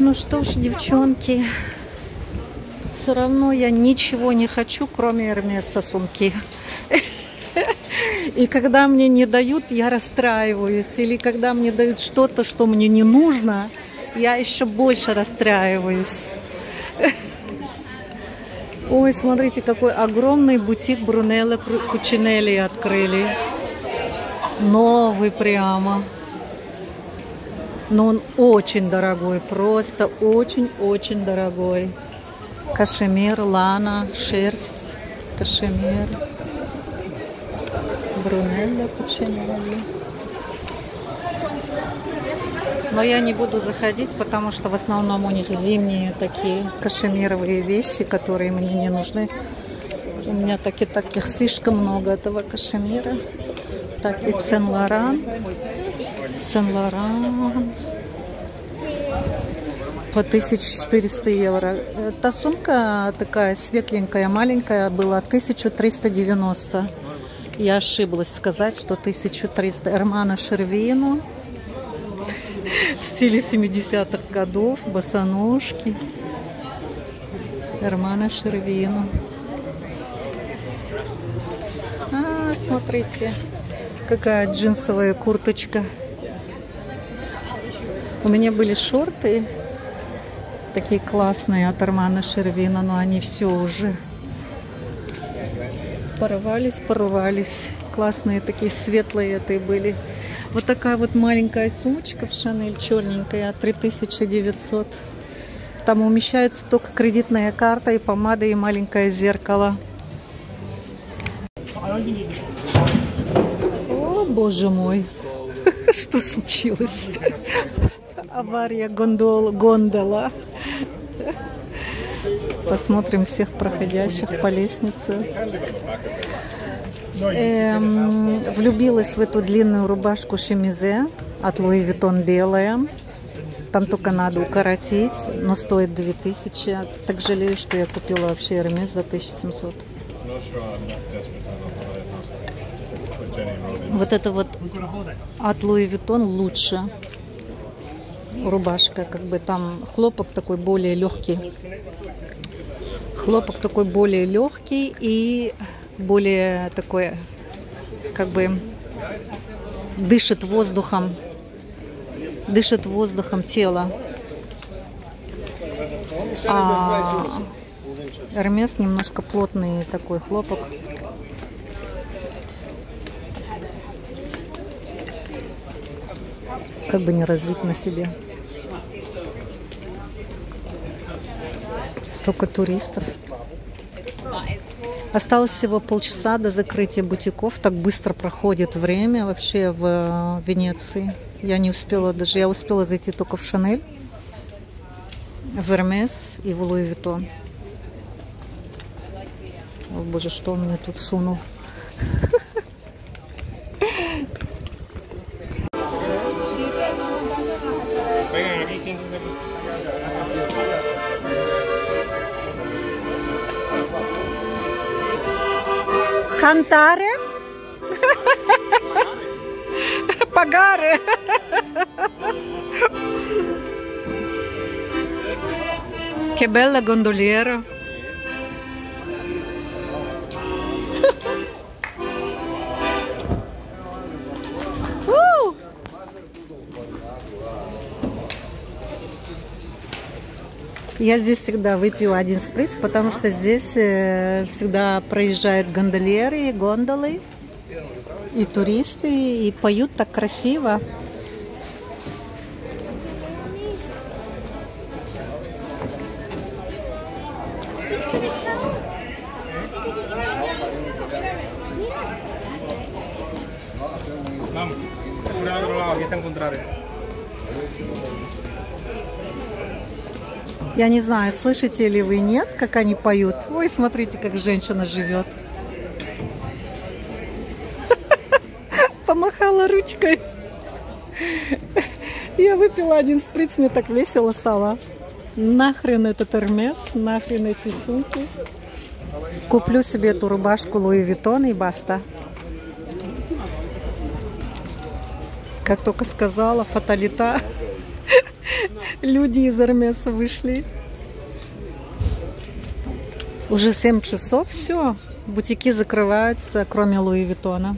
Ну что ж, девчонки, все равно я ничего не хочу, кроме Эрмеса сумки. И когда мне не дают, я расстраиваюсь. Или когда мне дают что-то, что мне не нужно, я еще больше расстраиваюсь. Ой, смотрите, какой огромный бутик Брунелло Кучинелли открыли. Новый прямо. Но он очень дорогой, просто очень-очень дорогой. Кашемир, лана, шерсть, кашемир. Брунелло Кучинелли. Но я не буду заходить, потому что в основном у них зимние такие кашемировые вещи, которые мне не нужны. У меня так и таких слишком много этого кашемира. Так, и Сен-Лоран. Сен-Лоран. По 1400 евро. Та сумка такая светленькая, маленькая, была 1390. Я ошиблась сказать, что 1300. Эрмана Шервину в стиле 70-х годов, босоножки. Эрмана Шервину. А, смотрите, какая джинсовая курточка. У меня были шорты такие классные от Армана Шервина, но они все уже порвались, порвались. Классные такие светлые это были. Вот такая вот маленькая сумочка в Шанель, черненькая, 3900. Там умещается только кредитная карта и помада, и маленькое зеркало. О, боже мой, что случилось? Авария гондол, гондола. Посмотрим всех проходящих по лестнице. Эм, влюбилась в эту длинную рубашку Шемизе от Луи Виттон белая. Там только надо укоротить, но стоит 2000. Так жалею, что я купила вообще Эрмес за 1700. Вот это вот от Louis Vuitton лучше. Рубашка, как бы там хлопок такой более легкий. Хлопок такой более легкий и более такой, как бы дышит воздухом, дышит воздухом тело. А Эрмес немножко плотный такой хлопок. Как бы не разлить на себе. Столько туристов. Осталось всего полчаса до закрытия бутиков. Так быстро проходит время вообще в э, Венеции. Я не успела даже, я успела зайти только в Шанель, в Эрмес и в Луи Виттон. О боже, что он мне тут сунул. Cantare? Pagare? Che bella gondoliera. Я здесь всегда выпью один сприц, потому что здесь э, всегда проезжают гондолеры, гондолы и туристы, и поют так красиво. Я не знаю, слышите ли вы, нет, как они поют. Ой, смотрите, как женщина живет. Помахала ручкой. Я выпила один spritz, мне так весело стало. Нахрен этот Эрмес, нахрен эти сумки. Куплю себе эту рубашку Louis Vuitton и баста. Как только сказала, fatalità. Люди из Армеса вышли. Уже 7 часов, все. Бутики закрываются, кроме Луи Виттона.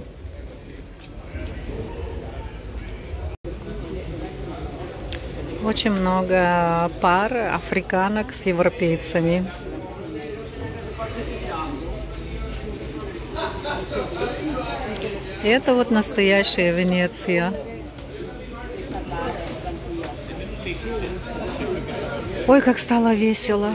Очень много пар африканок с европейцами. И это вот настоящая Венеция. Ой, как стало весело.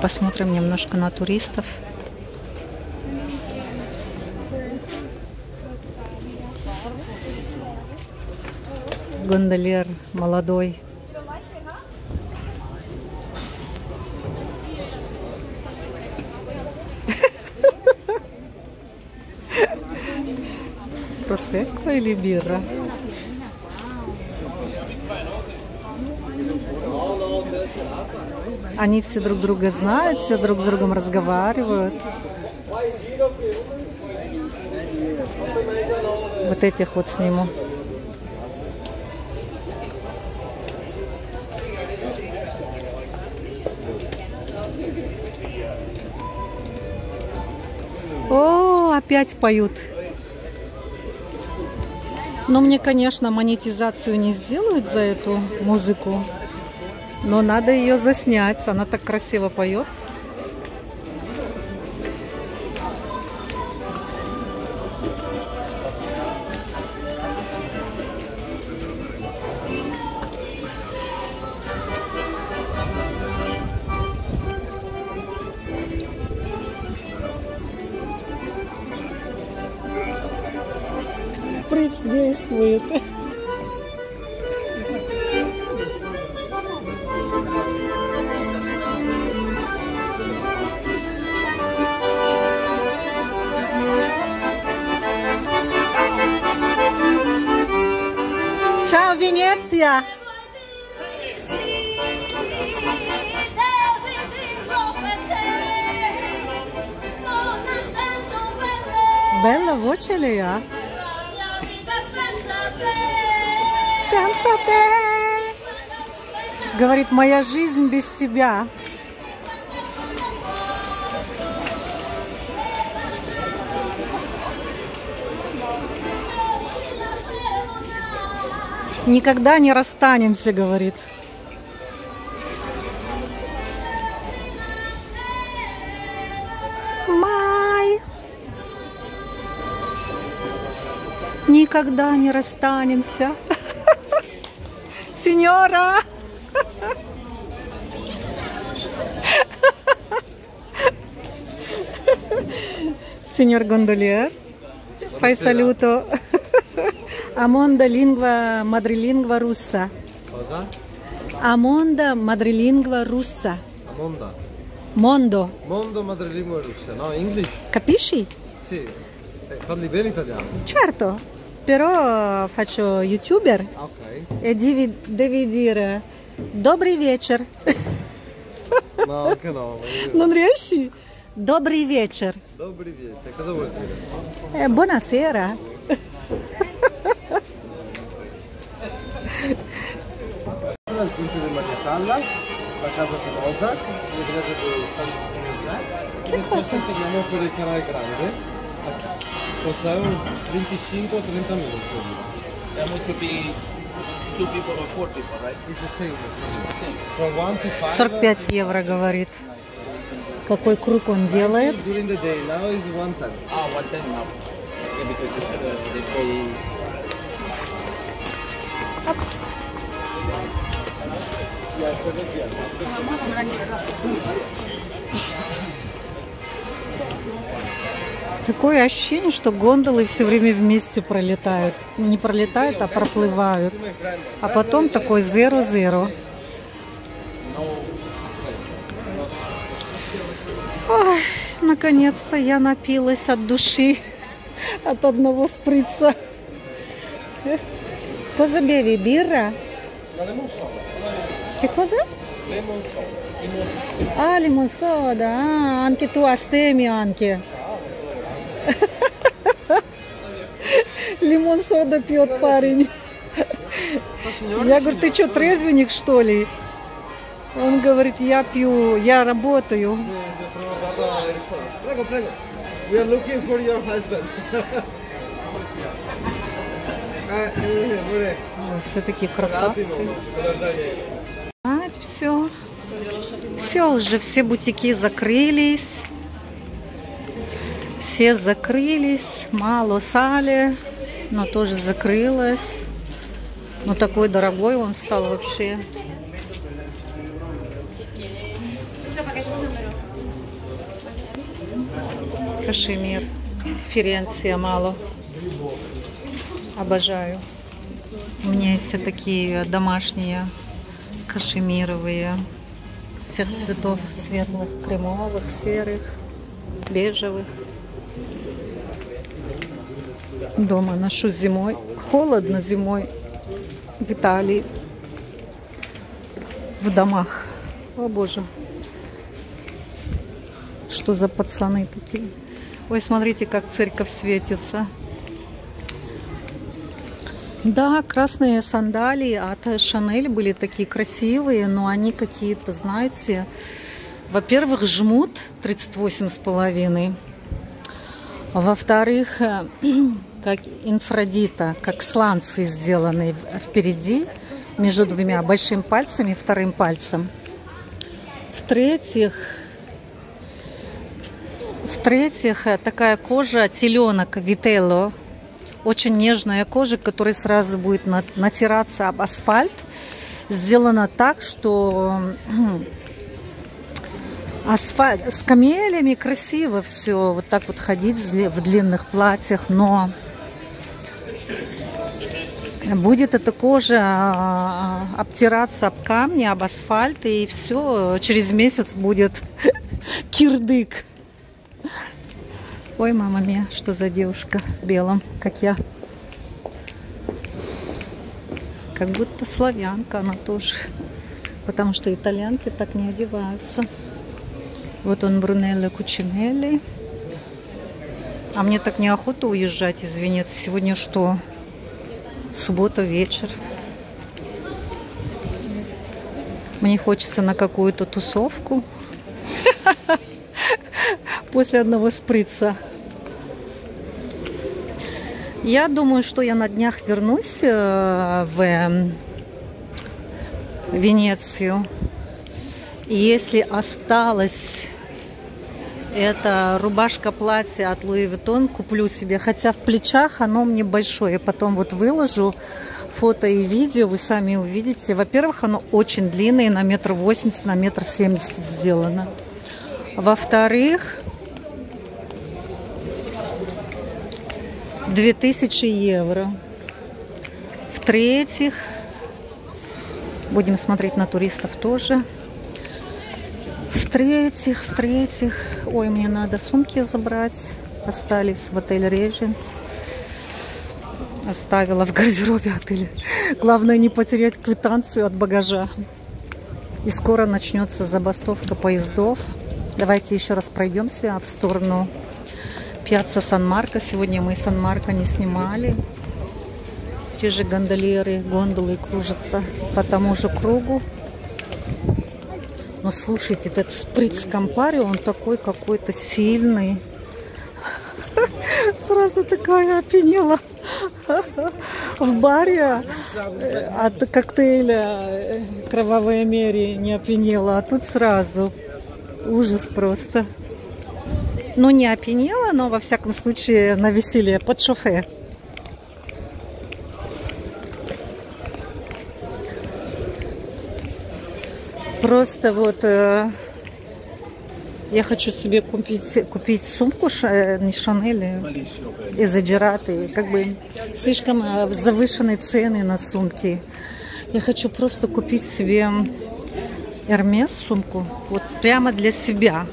Посмотрим немножко на туристов. Гондолер молодой. Просекко или бирра? Они все друг друга знают, все друг с другом разговаривают. Вот этих вот сниму. О, опять поют. Но мне, конечно, монетизацию не сделают за эту музыку. Но надо ее заснять. Она так красиво поет. Действует. Ciao Venezia! Bella voce lei ha. Te. Говорит, моя жизнь без тебя. Никогда не расстанемся, говорит. Никогда не расстанемся. Сеньора. Signor gondolier, fai saluto. Amonda lingua madrelingua russa. Cosa? Amonda madrelingua russa. Amonda. Mondo. Mondo madrelingua russa, no? English? Capisci? Sì. Eh, parli bene italiano? Certo, però faccio youtuber Ah, ok. e devi, devi dire добрый вечер. No, anche no. ma io- Non riesci? Добрый вечер. Dobri viece, cosa vuol dire? Eh, buonasera. Il punto di Magasalla, la casa famosa, vedrete dove sta il Che cosa? Poi torniamo per il canale grande. Possiamo 25-30 minuti. And which would be two people or four people, right? It's the same. Same. From 1 to 5. 45 евро, говорит. Какой круг он делает. During the day, now is one time. Ah, one ten now. Yeah, because it's uh, they pay. Апс. Yeah, seven PM. Такое ощущение, что гондолы все время вместе пролетают. Не пролетают, а проплывают. А потом такой зеро-зеро. Наконец-то я напилась от души от одного сприца. Cosa bevi? Soda. Che cosa? Lemon soda. Ah, limon soda. Ah, anche tu astemio anche. Лимон сода пьет парень. Я говорю, ты что, трезвенник что ли? Он говорит, я пью, я работаю. Prego, prego. We are looking for your husband. Mure. Все такие красавцы. Все. Все уже, все бутики закрылись. Все закрылись. Мало сали, но тоже закрылась. Но такой дорогой он стал вообще. Кашемир. Ференция мало. Обожаю. У меня есть все такие домашние кашемировые. Всех цветов светлых, кремовых, серых, бежевых. Дома ношу зимой. Холодно зимой в Италии. В домах. О боже. Что за пацаны такие? Ой, смотрите, как церковь светится. Да, красные сандалии от Шанель были такие красивые, но они какие-то, знаете, во-первых, жмут 38 с половиной. Во-вторых, как инфрадита, как сланцы сделанные впереди, между двумя большим пальцами вторым пальцем. В-третьих, в-третьих, такая кожа теленок Вителло, очень нежная кожа, которая сразу будет натираться об асфальт. Сделана так, что асфальт с камелями красиво все, вот так вот ходить в длинных платьях, но будет эта кожа а, обтираться об камни, об асфальт, и все, через месяц будет кирдык. Ой, мама мия, что за девушка в белом, как я. Как будто славянка она тоже. Потому что итальянки так не одеваются. Вот он Брунелло Кучинелли. А мне так неохота уезжать из Венеции. Сегодня что? Суббота вечер. Мне хочется на какую-то тусовку. после одного сприца. Я думаю, что я на днях вернусь э, в Венецию. И если осталось это рубашка-платье от Louis Vuitton, куплю себе. Хотя в плечах оно мне большое. Потом вот выложу фото и видео, вы сами увидите. Во-первых, оно очень длинное, на метр восемьдесят, на метр семьдесят сделано. Во-вторых, 2000 евро. В-третьих, будем смотреть на туристов тоже. В-третьих, в-третьих, ой, мне надо сумки забрать. Остались в отель Реженс. Оставила в гардеробе отеля. Главное не потерять квитанцию от багажа. И скоро начнется забастовка поездов. Давайте еще раз пройдемся в сторону Пьяцца Сан-Марко. Сегодня мы Сан-Марко не снимали. Те же гондолеры, гондолы кружатся по тому же кругу. Но слушайте, этот сприц Кампари, он такой какой-то сильный. Сразу такая опенела в баре э, от коктейля э, «Кровавая Мери» не опенела, а тут сразу ужас просто. Ну, не опьянела, но, во всяком случае, на веселье под шофе. Просто вот э, я хочу себе купить, купить сумку, ша, не Шанель, из Эджираты. Как бы слишком э, завышенные цены на сумки. Я хочу просто купить себе Эрмес сумку, вот прямо для себя.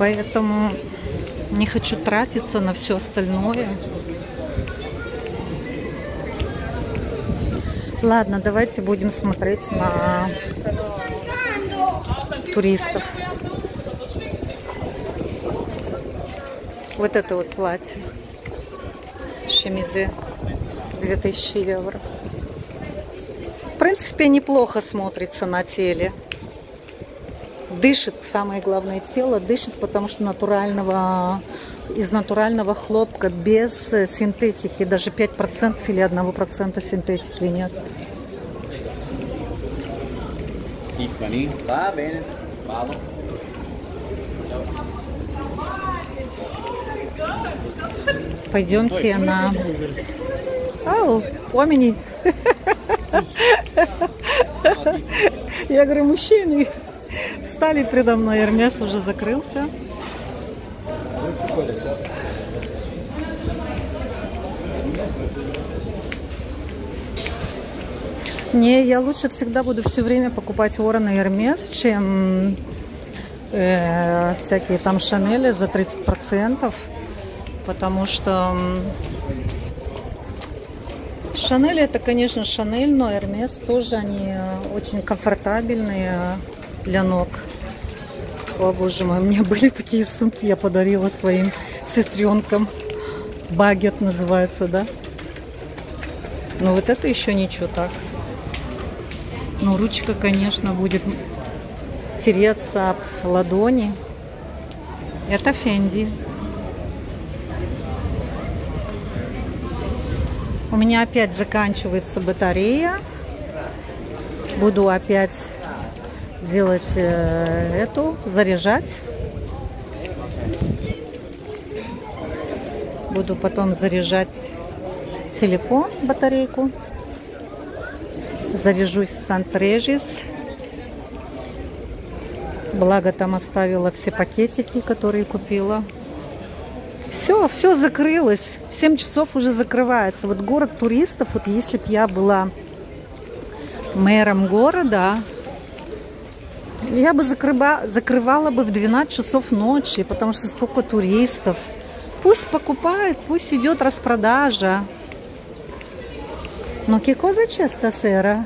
Поэтому не хочу тратиться на все остальное. Ладно, давайте будем смотреть на туристов. Вот это вот платье. Шемизе 2000 евро. В принципе, неплохо смотрится на теле. Дышит, самое главное, тело дышит, потому что натурального, из натурального хлопка, без э, синтетики, даже 5% или 1% синтетики нет. Пойдемте на... Ау, помени. Я говорю, мужчины встали предо мной, Эрмес уже закрылся. Не, я лучше всегда буду все время покупать Ворон и Эрмес, чем э, всякие там Шанели за 30%, потому что Шанель это, конечно, Шанель, но Эрмес тоже они очень комфортабельные для ног. О, боже мой, у меня были такие сумки, я подарила своим сестренкам. Багет называется, да? Но вот это еще ничего так. Но ручка, конечно, будет тереться об ладони. Это Фенди. У меня опять заканчивается батарея. Буду опять делать э, эту, заряжать. Буду потом заряжать телефон, батарейку. Заряжусь в Сан-Прежис. Благо там оставила все пакетики, которые купила. Все, все закрылось. В 7 часов уже закрывается. Вот город туристов, вот если бы я была мэром города, я бы закрыва, закрывала бы в 12 часов ночи, потому что столько туристов. Пусть покупают, пусть идет распродажа. C'è stasera?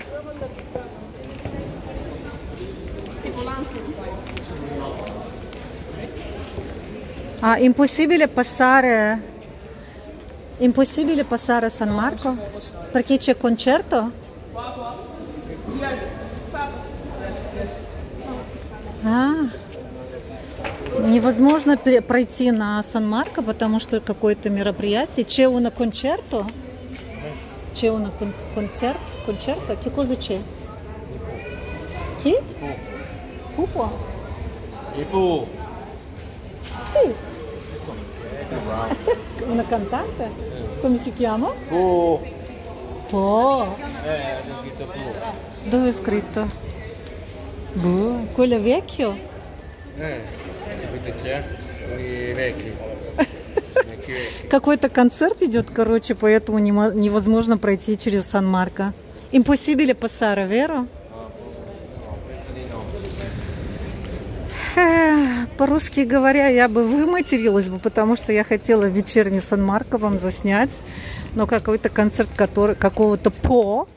Ah, impossibile passare impossibile passare a San Marco? Perché c'è concerto? А, невозможно пройти на Сан-Марко, потому что какое-то мероприятие. C'è una concerto? C'è con- concert? Concerto? Che cosa c'è? Chi? Pupo? Ipu. Chi? Una cantante? Come si chiama? Pu. Po. Eh, scritto Pu. Dove è scritto? Boh, quello vecchio? Eh, capite chi Какой-то концерт идет, короче, поэтому невозможно пройти через Сан-Марко. Impossibile passare. Эх, По-русски говоря, я бы выматерилась бы, потому что я хотела вечерний Сан-Марко вам заснять, но какой-то концерт который, какого-то по,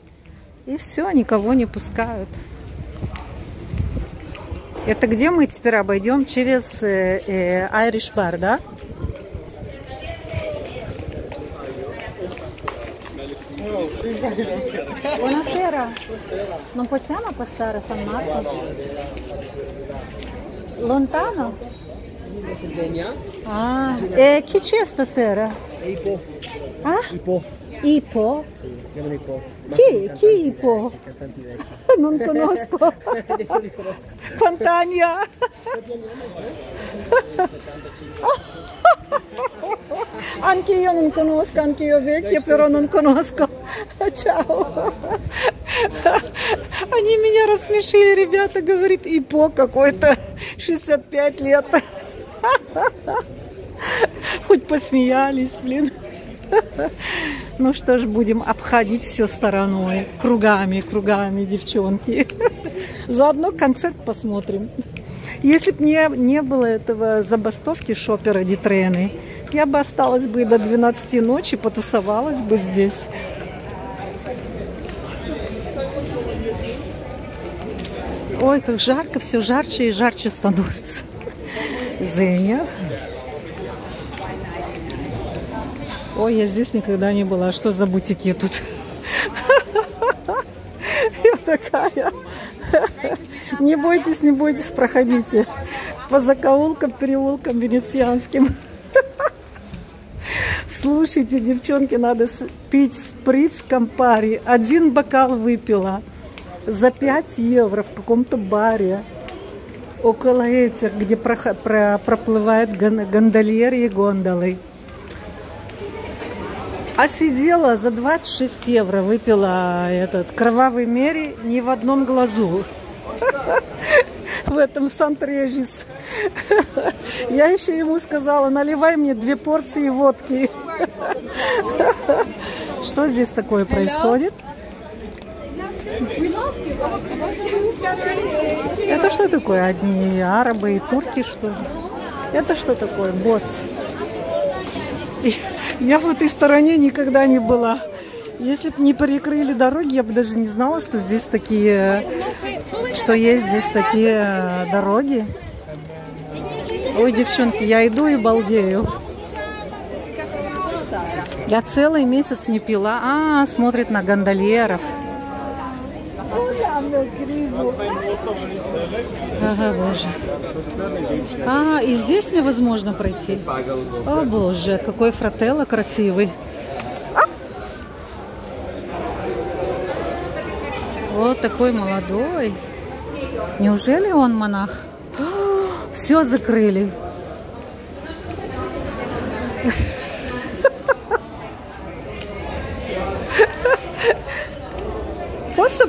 и все, никого не пускают. Это где мы теперь обойдем? Через э, э, Irish Bar, да? Buonasera. Non possiamo passare a San Marco? Lontano? Ah, e chi c'è stasera? Ipo. Ah, Ipo. Ipo? Sì, si chiamano Ipo. Chi? Chi Ipo? Non conosco. Quant'anni ha? Anche io non conosco, anche io vecchia, però non conosco. Ciao. Они меня рассмешили, ребята, говорит, ИПО какой-то 65 лет. Хоть посмеялись, блин. Ну что ж, будем обходить все стороной, кругами, кругами, девчонки. Заодно концерт посмотрим. Если бы не, не было этого забастовки шопера Дитрены, я бы осталась бы до 12 ночи, потусовалась бы здесь. Ой, как жарко, все жарче и жарче становится. Ой, я здесь никогда не была. Что за бутики тут? Я такая. Не бойтесь, не бойтесь, проходите. По закоулкам, переулкам венецианским. Слушайте, девчонки, надо пить сприц Кампари. Один бокал выпила за 5 евро в каком-то баре. Около этих, где проплывают гондольеры и гондолы. А сидела за 26 евро, выпила этот кровавый мери ни в одном глазу. В этом Сан-Режис. Я еще ему сказала, наливай мне две порции водки. Что здесь такое происходит? Это что такое? Одни арабы и турки, что ли? Это что такое? Босс. Я в этой стороне никогда не была. Если бы не перекрыли дороги, я бы даже не знала, что здесь такие, что есть здесь такие э, дороги. Ой, девчонки, я иду и балдею. Я целый месяц не пила. А, смотрит на гондольеров. Ага, боже. А, и здесь невозможно пройти. О, боже, какой фрателло красивый. А! Вот такой молодой. Неужели он монах? Все закрыли.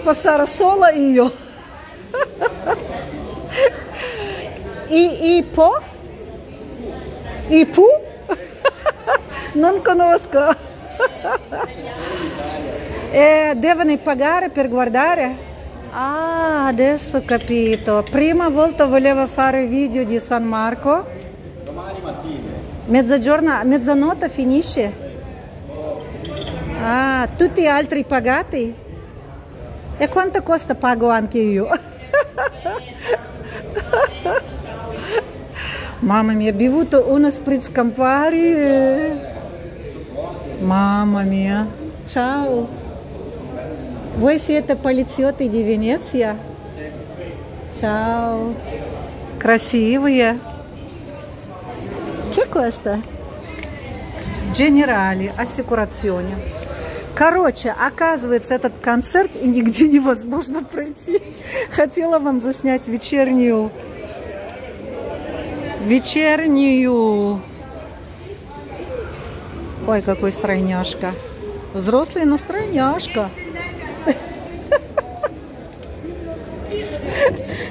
Passare sola io? I, i po? I pu? Non conosco. E devono pagare per guardare? Ah, adesso ho capito. Prima volta volevo fare video di San Marco. Domani mattina. Mezzogiorno, mezzanotte finisce? Ah, tutti gli altri pagati? E quanto costa pago anche io? Mamma mia, bevuto uno spritz Campari. Mamma mia. Ciao. Voi siete poliziotti di Venezia? Ciao. Красивые. Che costa? Generali, assicurazione. Короче, оказывается, этот концерт и нигде невозможно пройти. Хотела вам заснять вечернюю... Вечернюю... Ой, какой стройняшка. Взрослый, но стройняшка.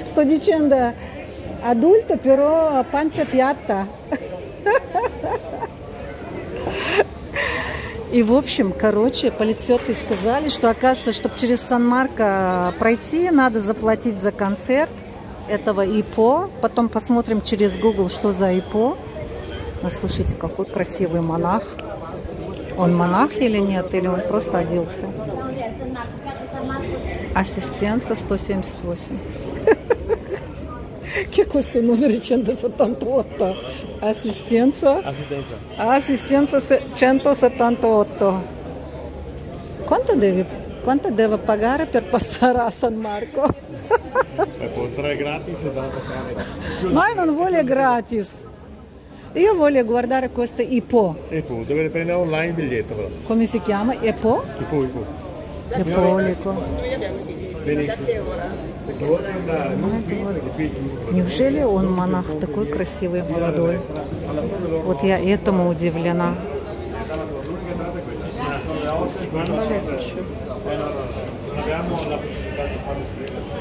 Sto dicendo adulto però pancia. И, в общем, короче, полицейцы сказали, что, оказывается, чтобы через Сан-Марко пройти, надо заплатить за концерт этого ИПО. Потом посмотрим через Google, что за ИПО. Ну, слушайте, какой красивый монах. Он монах или нет, или он просто оделся? Ассистенция 178. Che questo numero 178? Assistenza? Assistenza. Assistenza 178. Quanto devi, quanto devo pagare per passare a San Marco? Con tre gratis e dalla camera. Ma io non voglio gratis. Io voglio guardare questo IPO. EPO, dovete prendere online il biglietto però. Come si chiama? EPO? IPO, IPO. Epolico. Benissimo. Dove andare? Chiuso. Неужели он монах такой красивый, молодой? Вот я этому удивлена. Non